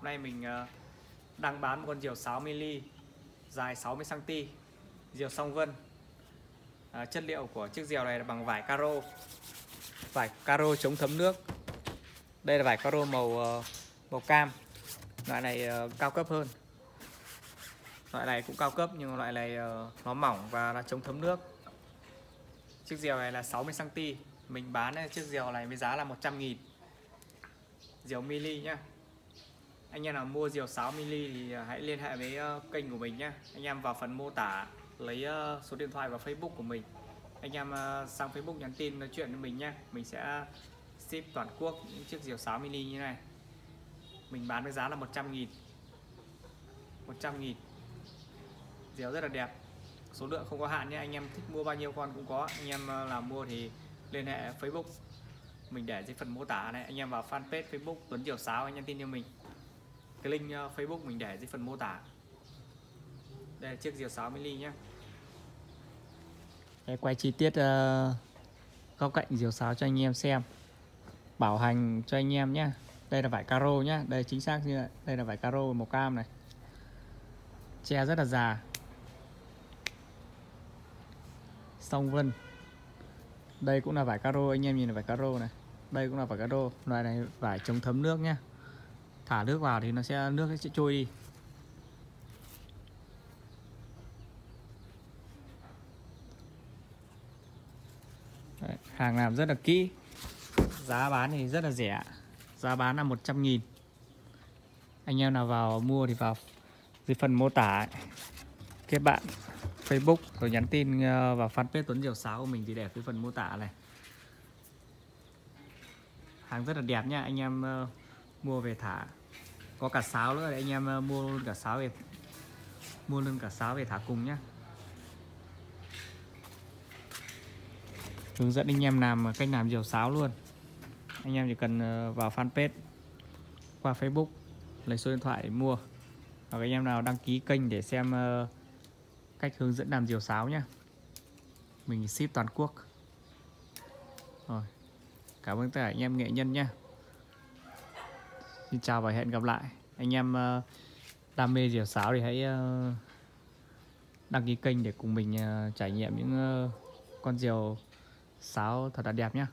Hôm nay mình ờ, đang bán một con diều 6mm dài 60cm diều song vân. À, chất liệu của chiếc diều này là bằng vải caro vải caro chống thấm nước. Đây là vải caro màu ờ, màu cam loại này uh, cao cấp hơn. Loại này cũng cao cấp nhưng loại này uh, nó mỏng và nó chống thấm nước. Chiếc diều này là 60 cm mình bán chiếc diều này với giá là 100 nghìn. Diều mili nhá anh em nào mua diều 6mm thì à, hãy liên hệ với ờ, kênh của mình nhé anh em vào phần mô tả, lấy ờ, số điện thoại và Facebook của mình. Anh em ờ, sang Facebook nhắn tin nói chuyện với mình nhé mình sẽ ship toàn quốc những chiếc diều 6mm như này. Mình bán với giá là 100 nghìn. 100 nghìn. Diều rất là đẹp. Số lượng không có hạn nhé anh em thích mua bao nhiêu con cũng có. Anh em làm mua thì liên hệ Facebook. Mình để dưới phần mô tả này. Anh em vào fanpage Facebook Tuấn Diều Sáo anh em tin cho mình cái link ờ, Facebook mình để dưới phần mô tả. Đây là chiếc diều 6 mm nhé Để quay chi tiết uh, góc cạnh diều sáo cho anh em xem. Bảo hành cho anh em nhé đây là vải caro nhé, đây chính xác như đây là vải caro màu cam này. Che rất là già. Song vân. Đây cũng là vải caro anh em nhìn là vải caro này. Đây cũng là vải caro. Loại này vải chống thấm nước nhé thả nước vào thì nó sẽ nước sẽ trôi đi. Đấy, hàng làm rất là kỹ. Giá bán thì rất là rẻ giá bán là 100 nghìn. Anh em nào vào mua thì vào dưới phần mô tả kết bạn Facebook rồi nhắn tin ờ, vào fanpage Tuấn Diều Sáo của mình thì để dưới phần mô tả này. Hàng rất là đẹp nha anh em uh, mua về thả có cả sáo nữa đấy anh em ờ, mua luôn cả sáo về. Mua luôn cả sáo về thả cùng nhá. Hướng dẫn anh em làm ờ, cách làm diều sáo luôn. Anh em chỉ cần ờ, vào fanpage, qua Facebook, lấy số điện thoại để mua. Hoặc anh em nào đăng ký kênh để xem cách hướng dẫn làm diều sáo nhá. Mình ship toàn quốc. Rồi. Cảm ơn tất cả anh em nghệ nhân nhé xin chào và hẹn gặp lại. Anh em ờ, đam mê diều sáo thì hãy ờ, đăng ký kênh để cùng mình ờ, trải nghiệm những con diều sáo thật là đẹp nhé